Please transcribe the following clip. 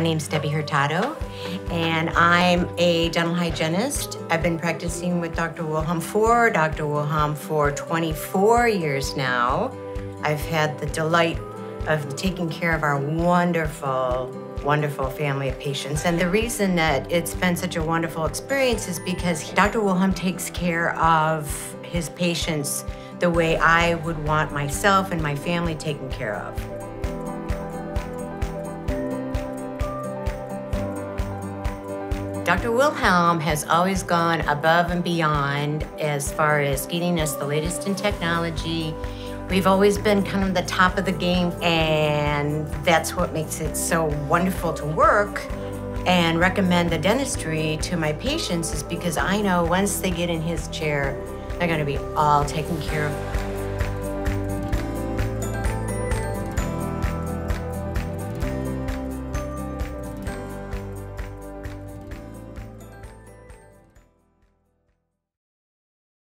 My name's Debbie Hurtado, and I'm a dental hygienist. I've been practicing with Dr. Wilhelm for Dr. Wilhelm for 24 years now. I've had the delight of taking care of our wonderful, wonderful family of patients. And the reason that it's been such a wonderful experience is because Dr. Wilhelm takes care of his patients the way I would want myself and my family taken care of. Dr. Wilhelm has always gone above and beyond as far as getting us the latest in technology. We've always been kind of the top of the game, and that's what makes it so wonderful to work and recommend the dentistry to my patients is because I know once they get in his chair, they're going to be all taken care of